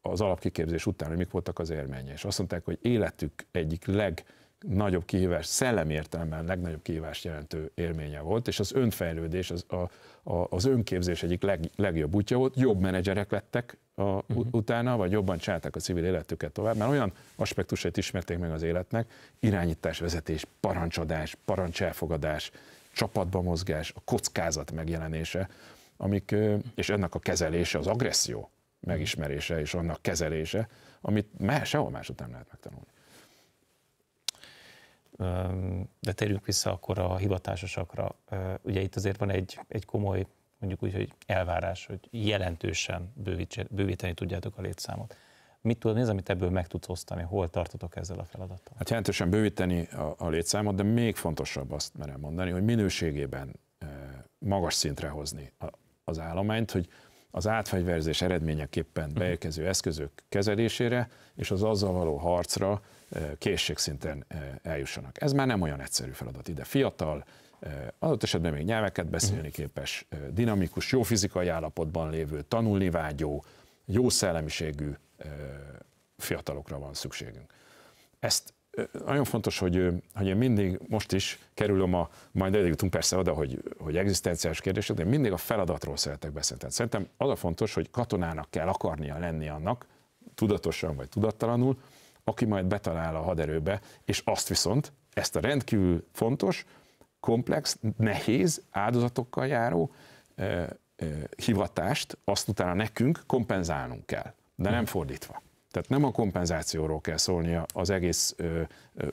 az alapkiképzés után, hogy mik voltak az élménye. És azt mondták, hogy életük egyik legnagyobb kihívás, szellemi értelemben legnagyobb kihívást jelentő élménye volt, és az önfejlődés, az, a, a, az önképzés egyik leg, legjobb útja volt. Jobb menedzserek lettek a, uh-huh. utána, vagy jobban csinálták a civil életüket tovább, mert olyan aspektusait ismerték meg az életnek, irányítás, vezetés, parancsadás, parancselfogadás, csapatba mozgás, a kockázat megjelenése, amik, és ennek a kezelése, az agresszió megismerése és annak kezelése, amit már sehol máshogy nem lehet megtanulni. De térjünk vissza akkor a hivatásosakra. Ugye itt azért van egy, egy komoly, mondjuk úgy, hogy elvárás, hogy jelentősen bővíteni tudjátok a létszámot. Mit tudod, mi az, amit ebből meg tudsz osztani? Hol tartotok ezzel a feladattal? Hát jelentősen bővíteni a, a létszámot, de még fontosabb azt merem mondani, hogy minőségében magas szintre hozni az állományt, hogy az átfegyverzés eredményeképpen mhm. beérkező eszközök kezelésére és az azzal való harcra készségszinten eljussanak. Ez már nem olyan egyszerű feladat ide. Fiatal, adott esetben még nyelveket beszélni mhm. képes, dinamikus, jó fizikai állapotban lévő, tanulni vágyó, jó szellemiségű fiatalokra van szükségünk. Ezt nagyon fontos, hogy, hogy én mindig, most is kerülöm a, majd eljutunk persze oda, hogy, hogy egzisztenciális kérdések, de mindig a feladatról szeretek beszélni. Tehát szerintem az a fontos, hogy katonának kell akarnia lenni annak, tudatosan vagy tudattalanul, aki majd betalál a haderőbe, és azt viszont, ezt a rendkívül fontos, komplex, nehéz, áldozatokkal járó eh, eh, hivatást, azt utána nekünk kompenzálnunk kell, de nem fordítva. Tehát nem a kompenzációról kell szólnia az egész,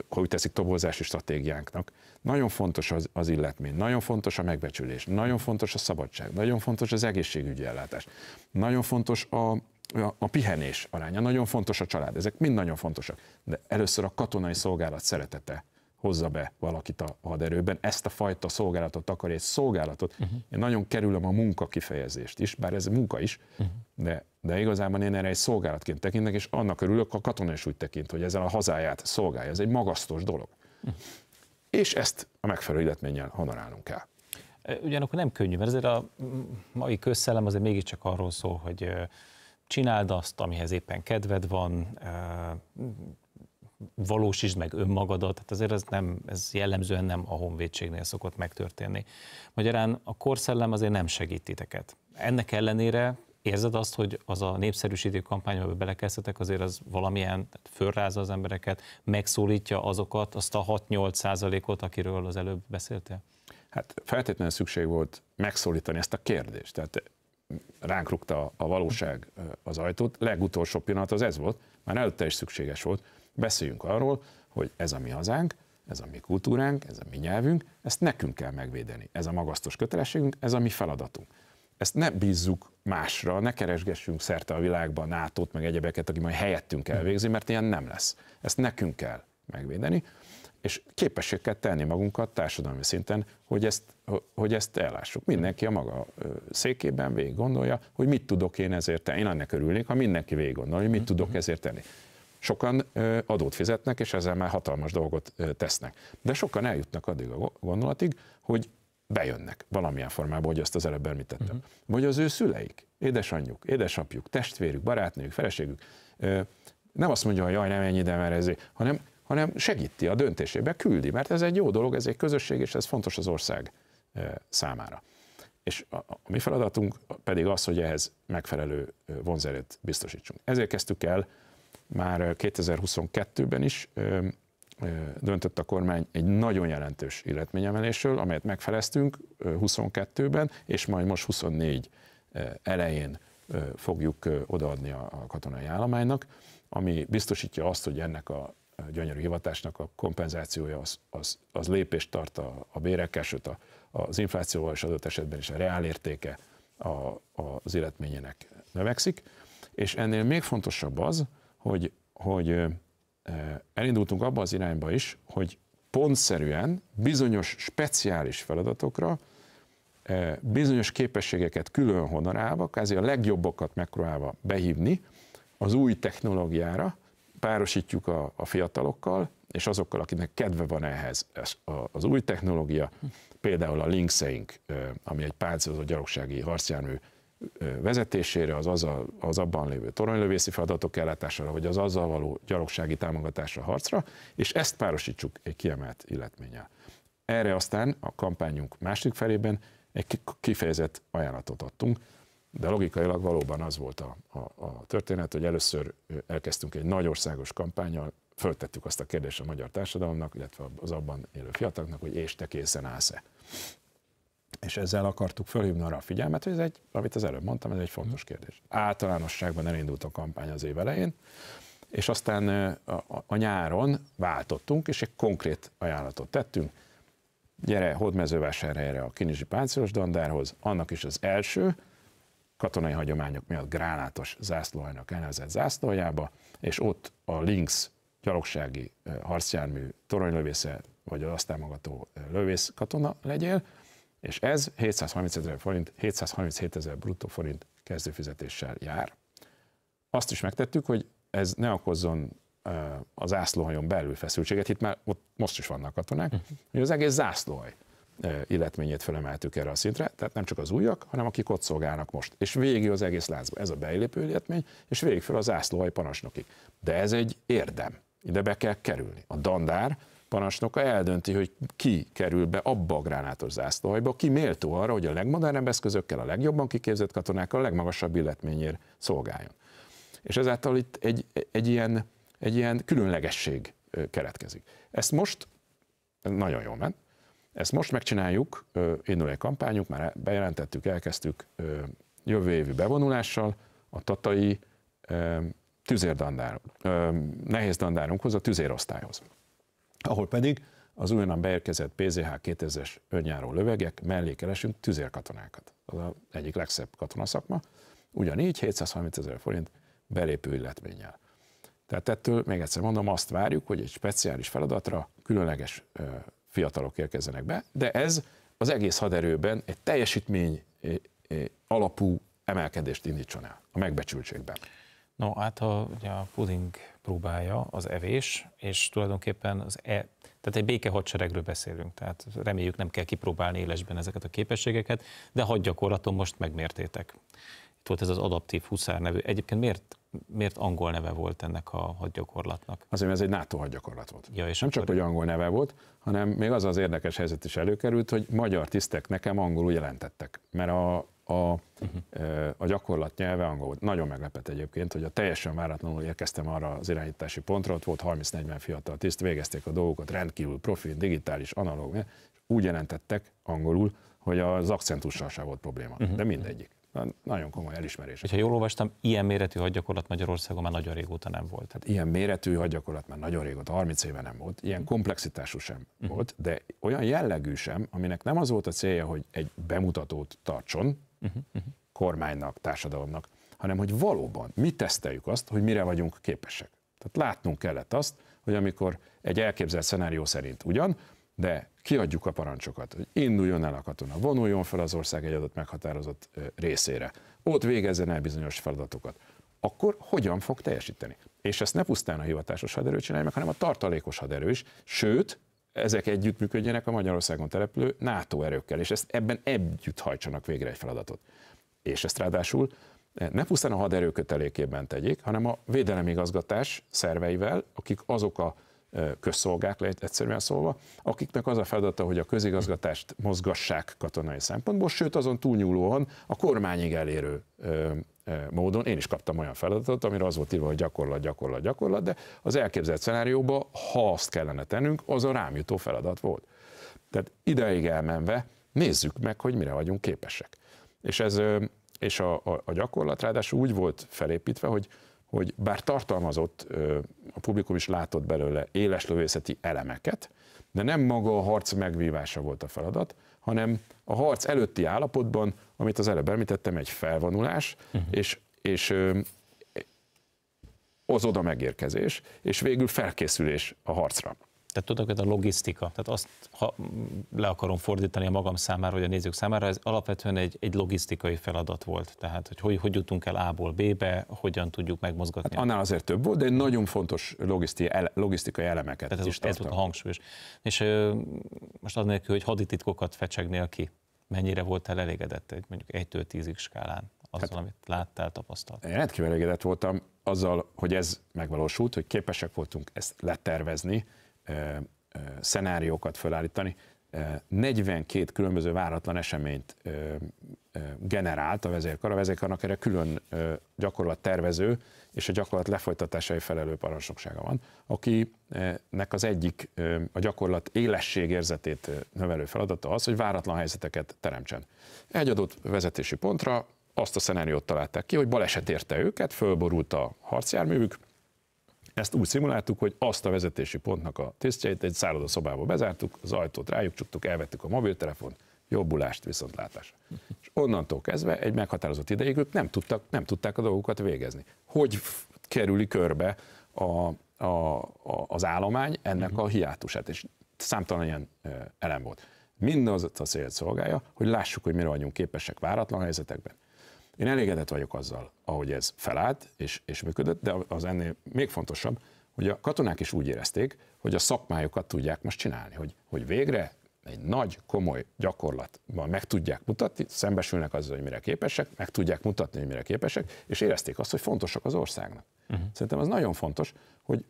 ha úgy teszik, tobozási stratégiánknak. Nagyon fontos az, az illetmény, nagyon fontos a megbecsülés, nagyon fontos a szabadság, nagyon fontos az egészségügyi ellátás, nagyon fontos a, a, a pihenés aránya, nagyon fontos a család, ezek mind nagyon fontosak. De először a katonai szolgálat szeretete hozza be valakit a haderőben, ezt a fajta szolgálatot akar, egy szolgálatot. Uh-huh. Én nagyon kerülöm a munka kifejezést is, bár ez munka is, uh-huh. de, de igazából én erre egy szolgálatként tekintek, és annak örülök, a katona is úgy tekint, hogy ezzel a hazáját szolgálja. Ez egy magasztos dolog. Uh-huh. És ezt a megfelelő illetménnyel honorálnunk kell. Ugyanakkor nem könnyű, mert ezért a mai közszellem azért mégiscsak arról szól, hogy csináld azt, amihez éppen kedved van, valósítsd meg önmagadat, tehát azért ez, nem, ez jellemzően nem a honvédségnél szokott megtörténni. Magyarán a korszellem azért nem segít titeket. Ennek ellenére érzed azt, hogy az a népszerűsítő kampány, amiben belekezdhetek, azért az valamilyen fölrázza az embereket, megszólítja azokat, azt a 6-8 százalékot, akiről az előbb beszéltél? Hát feltétlenül szükség volt megszólítani ezt a kérdést. Tehát ránk rúgta a valóság az ajtót. Legutolsó pillanat az ez volt, már előtte is szükséges volt, Beszéljünk arról, hogy ez a mi hazánk, ez a mi kultúránk, ez a mi nyelvünk, ezt nekünk kell megvédeni. Ez a magasztos kötelességünk, ez a mi feladatunk. Ezt ne bízzuk másra, ne keresgessünk szerte a világban nato meg egyebeket, aki majd helyettünk elvégzi, mert ilyen nem lesz. Ezt nekünk kell megvédeni, és képesség kell tenni magunkat társadalmi szinten, hogy ezt, hogy ezt ellássuk. Mindenki a maga székében végig gondolja, hogy mit tudok én ezért tenni. Én annak örülnék, ha mindenki végig gondolja, hogy mit mhm. tudok ezért tenni. Sokan adót fizetnek, és ezzel már hatalmas dolgot tesznek. De sokan eljutnak addig a gondolatig, hogy bejönnek valamilyen formában, hogy azt az előbb említettem. Uh-huh. Vagy az ő szüleik, édesanyjuk, édesapjuk, testvérük, barátnőjük, feleségük nem azt mondja, hogy jaj, nem ennyi, de mert ez, hanem, hanem segíti a döntésébe, küldi, mert ez egy jó dolog, ez egy közösség, és ez fontos az ország számára. És a, a mi feladatunk pedig az, hogy ehhez megfelelő vonzerét biztosítsunk. Ezért kezdtük el már 2022-ben is döntött a kormány egy nagyon jelentős illetményemelésről, amelyet megfeleztünk 22-ben, és majd most 24 elején fogjuk odaadni a katonai állománynak, ami biztosítja azt, hogy ennek a gyönyörű hivatásnak a kompenzációja az, az, az lépést tart a, a bérekkel, sőt a, az inflációval és adott esetben is a reálértéke a, az életményének növekszik, és ennél még fontosabb az, hogy, hogy elindultunk abba az irányba is, hogy pontszerűen bizonyos speciális feladatokra bizonyos képességeket külön honorálva, kázi a legjobbakat megpróbálva behívni az új technológiára, párosítjuk a, a fiatalokkal, és azokkal, akinek kedve van ehhez. Ez az új technológia, például a Linkseink, ami egy páncélozott gyalogsági harcjármű vezetésére, az, az, az abban lévő toronylövészi feladatok ellátására, vagy az azzal való gyalogsági támogatásra, harcra, és ezt párosítsuk egy kiemelt illetménnyel. Erre aztán a kampányunk második felében egy kifejezett ajánlatot adtunk, de logikailag valóban az volt a, a, a történet, hogy először elkezdtünk egy nagy országos kampányal, föltettük azt a kérdést a magyar társadalomnak, illetve az abban élő fiataloknak, hogy és te készen állsz-e és ezzel akartuk fölhívni arra a figyelmet, hogy ez egy, amit az előbb mondtam, ez egy fontos kérdés. Általánosságban elindult a kampány az év elején, és aztán a, a, a nyáron váltottunk, és egy konkrét ajánlatot tettünk. Gyere Hódmezővásárhelyre a Kinizsi Páncélos Dandárhoz, annak is az első katonai hagyományok miatt gránátos zászlóhajnak elnevezett zászlójába, és ott a Lynx gyalogsági harcjármű toronylövésze, vagy az azt támogató lövész katona legyél, és ez 730 ezer forint, 737 ezer bruttó forint kezdőfizetéssel jár. Azt is megtettük, hogy ez ne okozzon az zászlóhajon belül feszültséget, itt már ott most is vannak katonák, uh-huh. hogy az egész zászlóhaj illetményét felemeltük erre a szintre, tehát nem csak az újak, hanem akik ott szolgálnak most. És végig az egész láncba. Ez a beillépő illetmény, és végig fel a zászlóhaj parancsnokig. De ez egy érdem. Ide be kell kerülni. A dandár parancsnoka eldönti, hogy ki kerül be abba a gránátos zászlóhajba, ki méltó arra, hogy a legmodernebb eszközökkel, a legjobban kiképzett katonákkal a legmagasabb illetményért szolgáljon. És ezáltal itt egy, egy, ilyen, egy ilyen különlegesség keretkezik. Ezt most nagyon jól ment, ezt most megcsináljuk, indul egy kampányunk, már bejelentettük, elkezdtük jövő évi bevonulással a tatai tüzérdandár, nehéz dandárunkhoz, a tüzérosztályhoz. Ahol pedig az újonnan beérkezett PZH 2000-es önjáró lövegek mellé keresünk tüzérkatonákat. Az az egyik legszebb katonaszakma. Ugyanígy 730 ezer forint belépő illetménnyel. Tehát ettől még egyszer mondom, azt várjuk, hogy egy speciális feladatra különleges fiatalok érkezzenek be, de ez az egész haderőben egy teljesítmény alapú emelkedést indítson el a megbecsültségben. No, hát a, ugye a puding próbája az evés, és tulajdonképpen az e, tehát egy békehadseregről beszélünk, tehát reméljük nem kell kipróbálni élesben ezeket a képességeket, de hadgyakorlaton most megmértétek. Itt volt ez az adaptív huszár nevű. Egyébként miért, miért angol neve volt ennek a hadgyakorlatnak? Azért, mert ez egy NATO hadgyakorlat volt. Ja, és nem csak, hogy angol neve volt, hanem még az az érdekes helyzet is előkerült, hogy magyar tisztek nekem angolul jelentettek. Mert a, a, uh-huh. a gyakorlat nyelve angol volt. Nagyon meglepett egyébként, hogy a teljesen váratlanul érkeztem arra az irányítási pontra, ott volt 30-40 fiatal tiszt, végezték a dolgokat, rendkívül profi, digitális, analóg, úgy jelentettek angolul, hogy az akcentussal sem volt probléma, uh-huh. de mindegyik. Nagyon komoly elismerés. Ha jól olvastam, ilyen méretű hadgyakorlat Magyarországon már nagyon régóta nem volt. Hát ilyen méretű hadgyakorlat már nagyon régóta, 30 éve nem volt, ilyen komplexitású sem uh-huh. volt, de olyan jellegű sem, aminek nem az volt a célja, hogy egy bemutatót tartson, kormánynak, társadalomnak, hanem hogy valóban mi teszteljük azt, hogy mire vagyunk képesek. Tehát látnunk kellett azt, hogy amikor egy elképzelt szenárió szerint ugyan, de kiadjuk a parancsokat, hogy induljon el a katona, vonuljon fel az ország egy adott meghatározott részére, ott végezzen el bizonyos feladatokat, akkor hogyan fog teljesíteni? És ezt ne pusztán a hivatásos haderő csinálja meg, hanem a tartalékos haderő is, sőt, ezek együttműködjenek a Magyarországon települő NATO erőkkel, és ezt ebben együtt hajtsanak végre egy feladatot. És ezt ráadásul ne pusztán a haderő kötelékében tegyék, hanem a védelemigazgatás szerveivel, akik azok a közszolgák, lehet egyszerűen szólva, akiknek az a feladata, hogy a közigazgatást mozgassák katonai szempontból, sőt azon túlnyúlóan a kormányig elérő módon. Én is kaptam olyan feladatot, amire az volt írva, hogy gyakorlat, gyakorlat, gyakorlat, de az elképzelt szenárióban, ha azt kellene tennünk, az a rám jutó feladat volt. Tehát ideig elmenve nézzük meg, hogy mire vagyunk képesek. És, ez, és a, a, a gyakorlat ráadásul úgy volt felépítve, hogy hogy bár tartalmazott, a publikum is látott belőle éles lövészeti elemeket, de nem maga a harc megvívása volt a feladat, hanem a harc előtti állapotban, amit az előbb említettem, egy felvonulás, uh-huh. és, és az oda megérkezés, és végül felkészülés a harcra. Tehát tudok, hogy a logisztika, tehát azt ha le akarom fordítani a magam számára, vagy a nézők számára, ez alapvetően egy, egy logisztikai feladat volt. Tehát, hogy, hogy hogy jutunk el A-ból B-be, hogyan tudjuk megmozgatni. Hát annál azért több volt, de egy nagyon fontos logisztikai, logisztikai elemeket Tehát ez, is ez volt a hangsúlyos. És ö, most az nélkül, hogy hadititkokat fecsegnél ki, mennyire voltál elégedett egy mondjuk 1-től 10-ig skálán azzal, hát, amit láttál, tapasztaltál? Én rendkívül elégedett voltam azzal, hogy ez megvalósult, hogy képesek voltunk ezt letervezni, szenáriókat felállítani. 42 különböző váratlan eseményt generált a vezérkar. A vezérkarnak erre külön gyakorlat tervező és a gyakorlat lefolytatásai felelő parancsnoksága van, akinek az egyik a gyakorlat élességérzetét növelő feladata az, hogy váratlan helyzeteket teremtsen. Egy adott vezetési pontra azt a szenáriót találták ki, hogy baleset érte őket, fölborult a harcjárművük, ezt úgy szimuláltuk, hogy azt a vezetési pontnak a tisztjeit egy szállodaszobába bezártuk, az ajtót rájuk csuktuk, elvettük a mobiltelefon, jobbulást, viszontlátásra. És onnantól kezdve egy meghatározott ideig ők nem, tudtak, nem tudták a dolgokat végezni. Hogy kerüli körbe a, a, a, az állomány ennek a hiátusát, és számtalan ilyen elem volt. Mindaz a célt szolgálja, hogy lássuk, hogy mire vagyunk képesek váratlan helyzetekben. Én elégedett vagyok azzal, ahogy ez felállt és, és működött, de az ennél még fontosabb, hogy a katonák is úgy érezték, hogy a szakmájukat tudják most csinálni, hogy, hogy végre egy nagy, komoly gyakorlatban meg tudják mutatni, szembesülnek azzal, hogy mire képesek, meg tudják mutatni, hogy mire képesek, és érezték azt, hogy fontosak az országnak. Uh-huh. Szerintem az nagyon fontos, hogy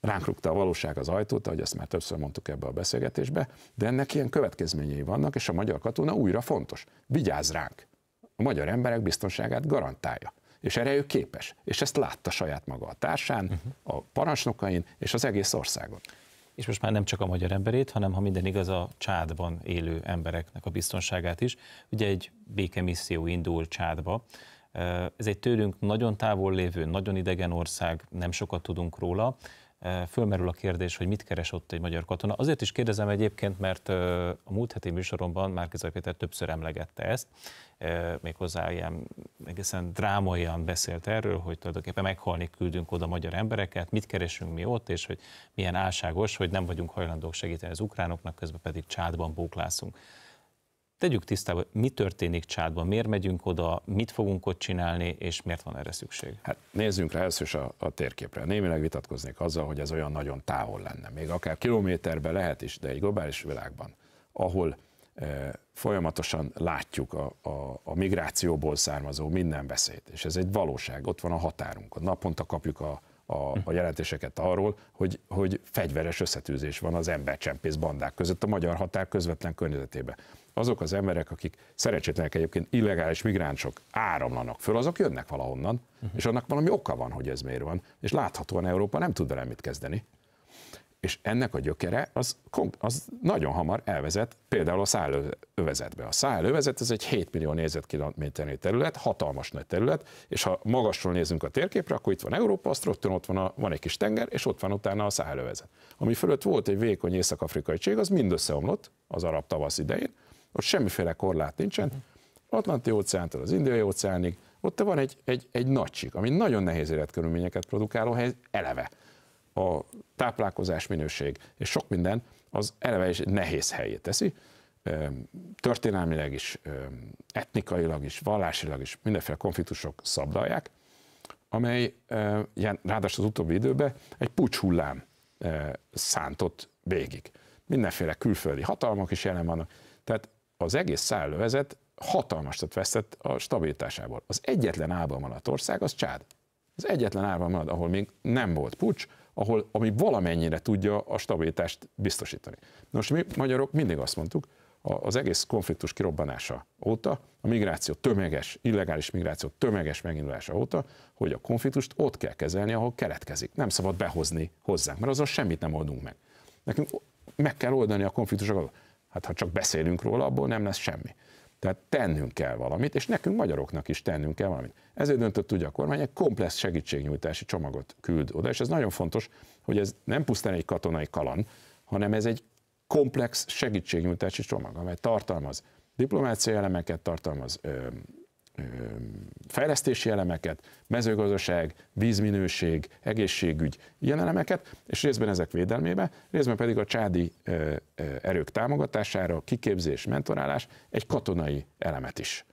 ránk rúgta a valóság az ajtót, ahogy ezt már többször mondtuk ebbe a beszélgetésbe, de ennek ilyen következményei vannak, és a magyar katona újra fontos. Vigyázz ránk! A magyar emberek biztonságát garantálja. És erre ő képes. És ezt látta saját maga a társán, uh-huh. a parancsnokain és az egész országon. És most már nem csak a magyar emberét, hanem ha minden igaz, a csádban élő embereknek a biztonságát is. Ugye egy békemisszió indul csádba. Ez egy tőlünk nagyon távol lévő, nagyon idegen ország, nem sokat tudunk róla fölmerül a kérdés, hogy mit keres ott egy magyar katona. Azért is kérdezem egyébként, mert a múlt heti műsoromban Márkizaj Péter többször emlegette ezt, méghozzá ilyen egészen drámaian beszélt erről, hogy tulajdonképpen meghalni küldünk oda magyar embereket, mit keresünk mi ott, és hogy milyen álságos, hogy nem vagyunk hajlandók segíteni az ukránoknak, közben pedig csádban bóklászunk. Tegyük tisztába, mi történik Csádban, miért megyünk oda, mit fogunk ott csinálni, és miért van erre szükség? Hát nézzünk rá először is a, a térképre. Némileg vitatkoznék azzal, hogy ez olyan nagyon távol lenne. Még akár kilométerben lehet is, de egy globális világban, ahol e, folyamatosan látjuk a, a, a migrációból származó minden beszéd, és ez egy valóság, ott van a határunkon. Naponta kapjuk a, a, a jelentéseket arról, hogy, hogy fegyveres összetűzés van az embercsempész bandák között a magyar határ közvetlen környezetében azok az emberek, akik szerencsétlenek egyébként illegális migránsok áramlanak föl, azok jönnek valahonnan, uh-huh. és annak valami oka van, hogy ez miért van, és láthatóan Európa nem tud vele mit kezdeni. És ennek a gyökere az, az nagyon hamar elvezet például a szállövezetbe. A szállövezet ez egy 7 millió négyzetkilométernyi terület, hatalmas nagy terület, és ha magasról nézünk a térképre, akkor itt van Európa, azt rögtön ott van, a, van egy kis tenger, és ott van utána a szállövezet. Ami fölött volt egy vékony észak-afrikai cség, az mind összeomlott az arab tavasz idején, ott semmiféle korlát nincsen, Atlanti óceántól az Indiai óceánig, ott van egy, egy, egy nagy csík, ami nagyon nehéz életkörülményeket produkáló hely, eleve. A táplálkozás minőség és sok minden az eleve is nehéz helyét teszi, történelmileg is, etnikailag is, vallásilag is mindenféle konfliktusok szabdalják, amely ráadásul az utóbbi időben egy pucshullám szántott végig. Mindenféle külföldi hatalmak is jelen vannak. Tehát az egész szállövezet hatalmasat veszett a stabilitásából. Az egyetlen álban maradt ország az Csád. Az egyetlen álban maradt, ahol még nem volt pucs, ahol, ami valamennyire tudja a stabilitást biztosítani. Most mi magyarok mindig azt mondtuk, az egész konfliktus kirobbanása óta, a migráció tömeges, illegális migráció tömeges megindulása óta, hogy a konfliktust ott kell kezelni, ahol keletkezik. Nem szabad behozni hozzánk, mert azzal semmit nem oldunk meg. Nekünk meg kell oldani a konfliktusokat. Hát ha csak beszélünk róla, abból nem lesz semmi. Tehát tennünk kell valamit, és nekünk magyaroknak is tennünk kell valamit. Ezért döntött ugye a kormány, egy komplex segítségnyújtási csomagot küld oda, és ez nagyon fontos, hogy ez nem pusztán egy katonai kalan, hanem ez egy komplex segítségnyújtási csomag, amely tartalmaz diplomáciai elemeket, tartalmaz fejlesztési elemeket, mezőgazdaság, vízminőség, egészségügy, ilyen elemeket, és részben ezek védelmébe, részben pedig a csádi erők támogatására, kiképzés, mentorálás, egy katonai elemet is.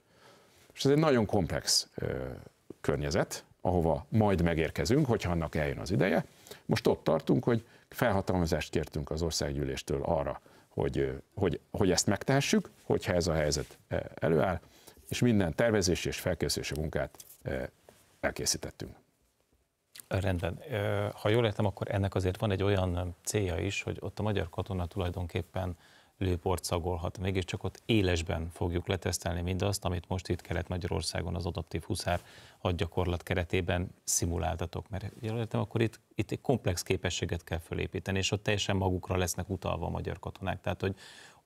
És ez egy nagyon komplex környezet, ahova majd megérkezünk, hogyha annak eljön az ideje. Most ott tartunk, hogy felhatalmazást kértünk az országgyűléstől arra, hogy, hogy, hogy ezt megtehessük, hogyha ez a helyzet előáll, és minden tervezési és felkészülési munkát eh, elkészítettünk. Rendben. Ha jól értem, akkor ennek azért van egy olyan célja is, hogy ott a magyar katona tulajdonképpen lőport szagolhat. Mégiscsak ott élesben fogjuk letesztelni mindazt, amit most itt Kelet-Magyarországon az adaptív huszár hadgyakorlat keretében szimuláltatok. Mert jól értem, akkor itt, itt egy komplex képességet kell fölépíteni, és ott teljesen magukra lesznek utalva a magyar katonák. Tehát, hogy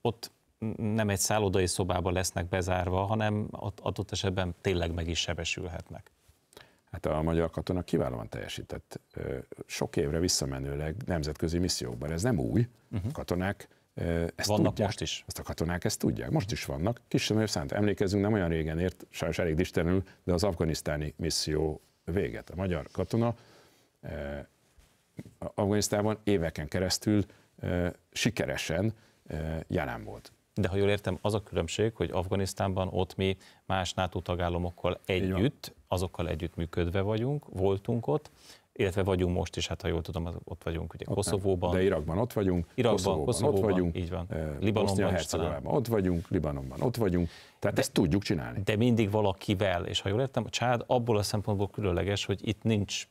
ott nem egy szállodai szobába lesznek bezárva, hanem ott adott esetben tényleg meg is sebesülhetnek. Hát a magyar katona kiválóan teljesített sok évre visszamenőleg nemzetközi missziókban. Ez nem új. Uh-huh. Katonák Ezt vannak tudják, most is? Ezt a katonák ezt tudják, most is vannak. Kisebb szánt emlékezünk, nem olyan régen ért, sajnos elég distenül, de az afganisztáni misszió véget. A magyar katona Afganisztánban éveken keresztül sikeresen jelen volt. De ha jól értem, az a különbség, hogy Afganisztánban ott mi más NATO tagállamokkal együtt, azokkal együtt működve vagyunk, voltunk ott, illetve vagyunk most is, hát ha jól tudom, ott vagyunk ugye ott Koszovóban. Nem. De Irakban ott vagyunk, Irakban, Koszovóban, Koszovóban ott vagyunk, így van. Libanonban Hercegovában ott vagyunk, Libanonban ott vagyunk, tehát de, ezt tudjuk csinálni. De mindig valakivel, és ha jól értem, a csád abból a szempontból különleges, hogy itt nincs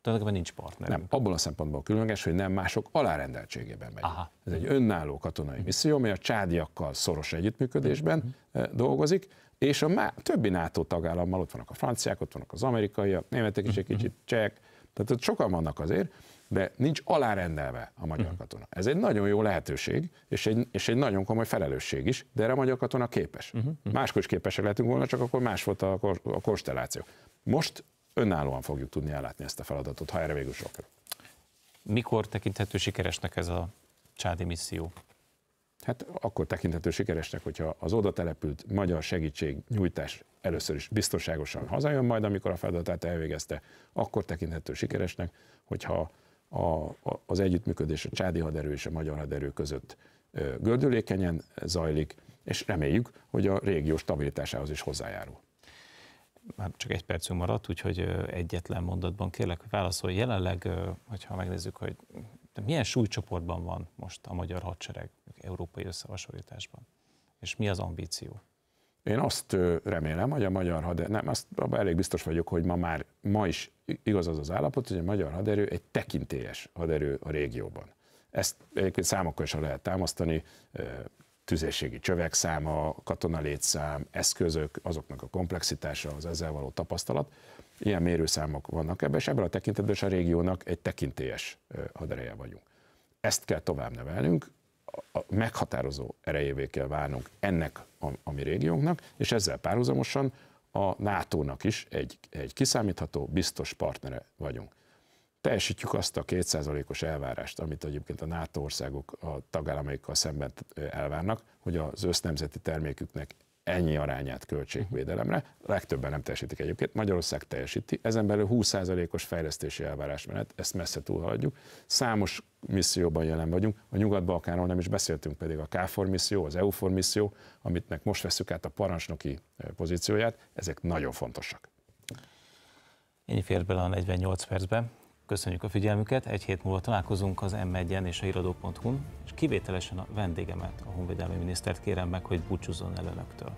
tulajdonképpen nincs partner. Nem, abból a szempontból különleges, hogy nem mások alárendeltségében megy. Aha. Ez egy önálló katonai misszió, amely a csádiakkal szoros együttműködésben uh-huh. dolgozik, és a má, többi NATO tagállammal, ott vannak a franciák, ott vannak az amerikaiak, németek is egy mhm. kicsit, csehek, tehát ott sokan vannak azért, de nincs alárendelve a magyar uh-huh. katona. Ez egy nagyon jó lehetőség, és egy, és egy nagyon komoly felelősség is, de erre a magyar katona képes. Máskor is képesek lehetünk volna, csak akkor más volt a, a konstelláció. Most önállóan fogjuk tudni ellátni ezt a feladatot, ha erre végül sok. Mikor tekinthető sikeresnek ez a csádi misszió? Hát akkor tekinthető sikeresnek, hogyha az oda települt magyar segítség nyújtás először is biztonságosan hazajön majd, amikor a feladatát elvégezte, akkor tekinthető sikeresnek, hogyha a, a, az együttműködés a csádi haderő és a magyar haderő között gördülékenyen zajlik, és reméljük, hogy a régió stabilitásához is hozzájárul már csak egy percünk maradt, úgyhogy egyetlen mondatban kérlek, hogy válaszolj. Jelenleg, hogyha megnézzük, hogy milyen súlycsoportban van most a magyar hadsereg európai összehasonlításban, és mi az ambíció? Én azt remélem, hogy a magyar haderő, nem, azt elég biztos vagyok, hogy ma már, ma is igaz az az állapot, hogy a magyar haderő egy tekintélyes haderő a régióban. Ezt egyébként számokkal is lehet támasztani, tüzérségi csövek száma, katonalétszám, eszközök, azoknak a komplexitása, az ezzel való tapasztalat. Ilyen mérőszámok vannak ebben, és ebben a tekintetben is a régiónak egy tekintélyes hadereje vagyunk. Ezt kell tovább nevelnünk, a meghatározó erejévé kell válnunk ennek a, a mi régiónknak, és ezzel párhuzamosan a NATO-nak is egy, egy kiszámítható, biztos partnere vagyunk teljesítjük azt a kétszázalékos elvárást, amit egyébként a NATO országok a tagállamaikkal szemben elvárnak, hogy az össznemzeti terméküknek ennyi arányát költségvédelemre, legtöbben nem teljesítik egyébként, Magyarország teljesíti, ezen belül 20%-os fejlesztési elvárás menet, ezt messze túlhaladjuk. Számos misszióban jelen vagyunk, a Nyugat-Balkánról nem is beszéltünk pedig a KFOR misszió, az EUFOR misszió, amitnek most veszük át a parancsnoki pozícióját, ezek nagyon fontosak. Ennyi fér bele a 48 percbe. Köszönjük a figyelmüket, egy hét múlva találkozunk az m és a híradó.hu-n, és kivételesen a vendégemet, a honvédelmi minisztert kérem meg, hogy búcsúzzon el önöktől.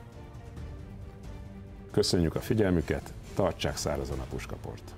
Köszönjük a figyelmüket, tartsák szárazon a puskaport!